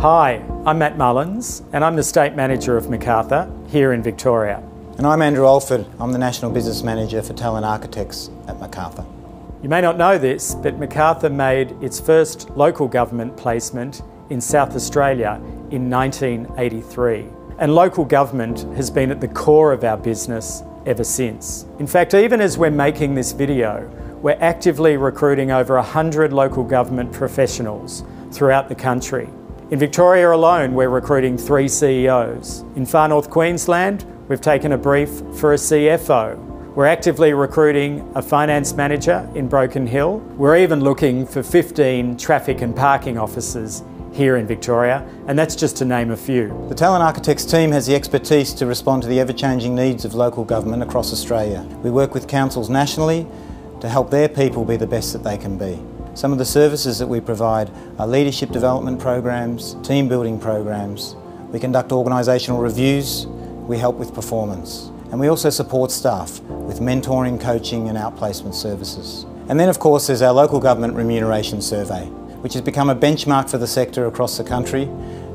Hi, I'm Matt Mullins and I'm the State Manager of McArthur here in Victoria. And I'm Andrew Alford. I'm the National Business Manager for Talent Architects at McArthur. You may not know this, but McArthur made its first local government placement in South Australia in 1983. And local government has been at the core of our business ever since. In fact, even as we're making this video, we're actively recruiting over 100 local government professionals throughout the country. In Victoria alone, we're recruiting three CEOs. In far north Queensland, we've taken a brief for a CFO. We're actively recruiting a finance manager in Broken Hill. We're even looking for 15 traffic and parking officers here in Victoria, and that's just to name a few. The Talent Architects team has the expertise to respond to the ever-changing needs of local government across Australia. We work with councils nationally to help their people be the best that they can be. Some of the services that we provide are leadership development programs, team building programs. We conduct organisational reviews, we help with performance. And we also support staff with mentoring, coaching and outplacement services. And then of course there's our local government remuneration survey, which has become a benchmark for the sector across the country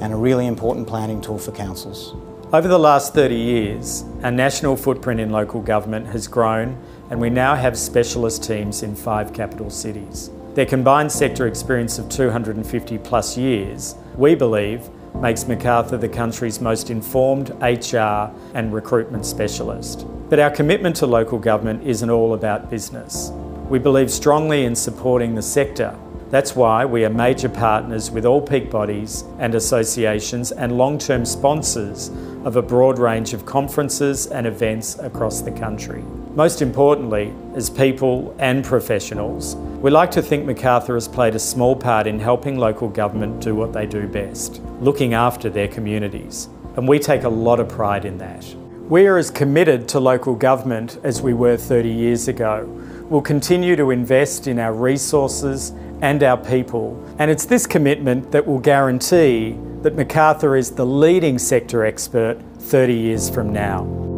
and a really important planning tool for councils. Over the last 30 years, our national footprint in local government has grown and we now have specialist teams in five capital cities. Their combined sector experience of 250 plus years, we believe, makes McArthur the country's most informed HR and recruitment specialist. But our commitment to local government isn't all about business. We believe strongly in supporting the sector. That's why we are major partners with all peak bodies and associations and long-term sponsors of a broad range of conferences and events across the country. Most importantly, as people and professionals, we like to think McArthur has played a small part in helping local government do what they do best, looking after their communities. And we take a lot of pride in that. We are as committed to local government as we were 30 years ago. We'll continue to invest in our resources and our people. And it's this commitment that will guarantee that McArthur is the leading sector expert 30 years from now.